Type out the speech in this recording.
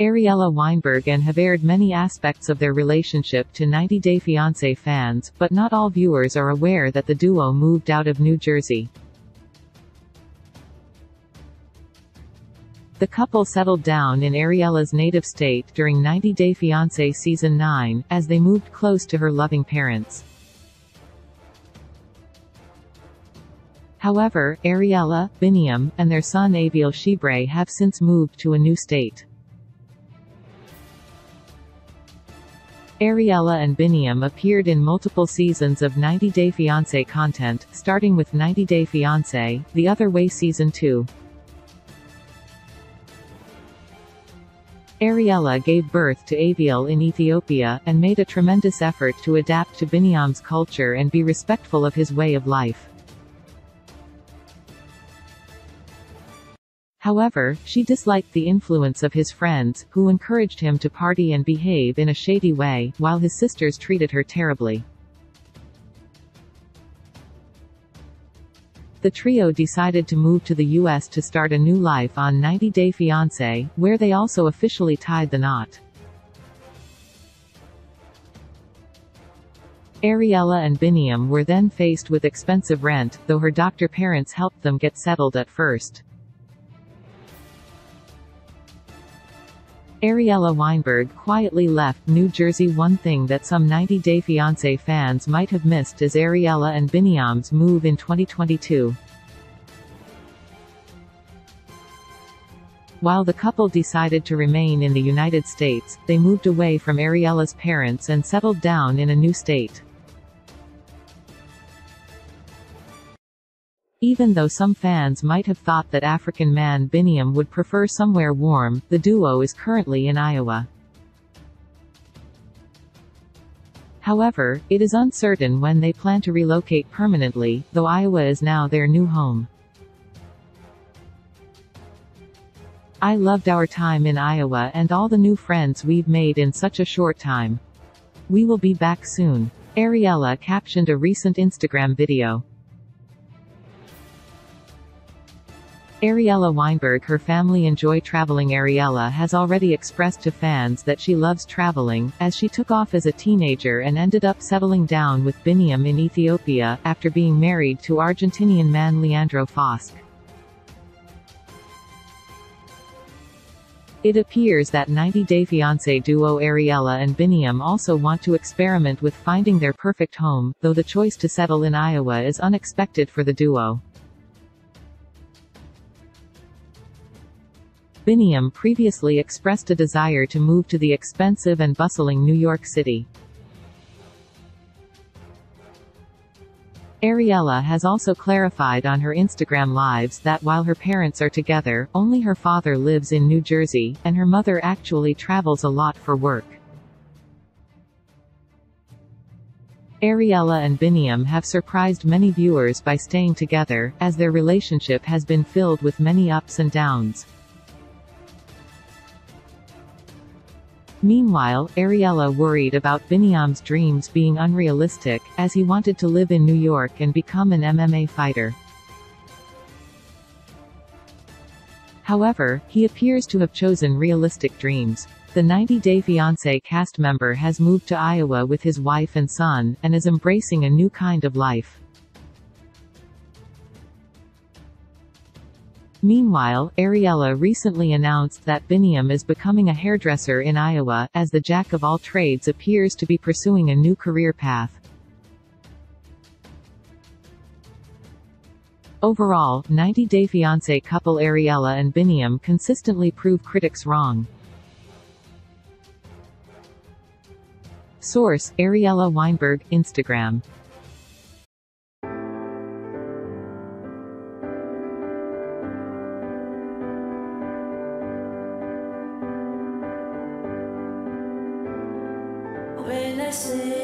Ariela Weinberg and have aired many aspects of their relationship to 90 Day Fiancé fans, but not all viewers are aware that the duo moved out of New Jersey. The couple settled down in Ariela's native state during 90 Day Fiancé Season 9, as they moved close to her loving parents. However, Ariela, Biniyam, and their son Aviel Shibre have since moved to a new state. Ariela and Biniyam appeared in multiple seasons of 90 Day Fiancé content, starting with 90 Day Fiancé, The Other Way Season 2. Ariela gave birth to Aviel in Ethiopia, and made a tremendous effort to adapt to Biniyam's culture and be respectful of his way of life. However, she disliked the influence of his friends, who encouraged him to party and behave in a shady way, while his sisters treated her terribly. The trio decided to move to the U.S. to start a new life on 90 Day Fiancé, where they also officially tied the knot. Ariela and Biniyam were then faced with expensive rent, though her doctor parents helped them get settled at first. Ariela Weinberg quietly left New Jersey One thing that some 90 Day Fiancé fans might have missed is Ariela and Biniyam's move in 2022. While the couple decided to remain in the United States, they moved away from Ariela's parents and settled down in a new state. Even though some fans might have thought that African man Biniyam would prefer somewhere warm, the duo is currently in Iowa. However, it is uncertain when they plan to relocate permanently, though Iowa is now their new home. I loved our time in Iowa and all the new friends we've made in such a short time. We will be back soon. Ariela captioned a recent Instagram video. Ariela Weinberg Her family enjoy traveling Ariela has already expressed to fans that she loves traveling, as she took off as a teenager and ended up settling down with Biniyam in Ethiopia, after being married to Argentinian man Leandro Fosk. It appears that 90 Day Fiancé duo Ariela and Biniyam also want to experiment with finding their perfect home, though the choice to settle in Iowa is unexpected for the duo. Biniyam previously expressed a desire to move to the expensive and bustling New York City. Ariela has also clarified on her Instagram lives that while her parents are together, only her father lives in New Jersey, and her mother actually travels a lot for work. Ariela and Biniyam have surprised many viewers by staying together, as their relationship has been filled with many ups and downs. Meanwhile, Ariela worried about Biniyam's dreams being unrealistic, as he wanted to live in New York and become an MMA fighter. However, he appears to have chosen realistic dreams. The 90 Day Fiancé cast member has moved to Iowa with his wife and son, and is embracing a new kind of life. Meanwhile, Ariela recently announced that Biniyam is becoming a hairdresser in Iowa, as the jack of all trades appears to be pursuing a new career path. Overall, 90 Day Fiancé couple Ariela and Biniyam consistently prove critics wrong. Source, Ariela Weinberg, Instagram When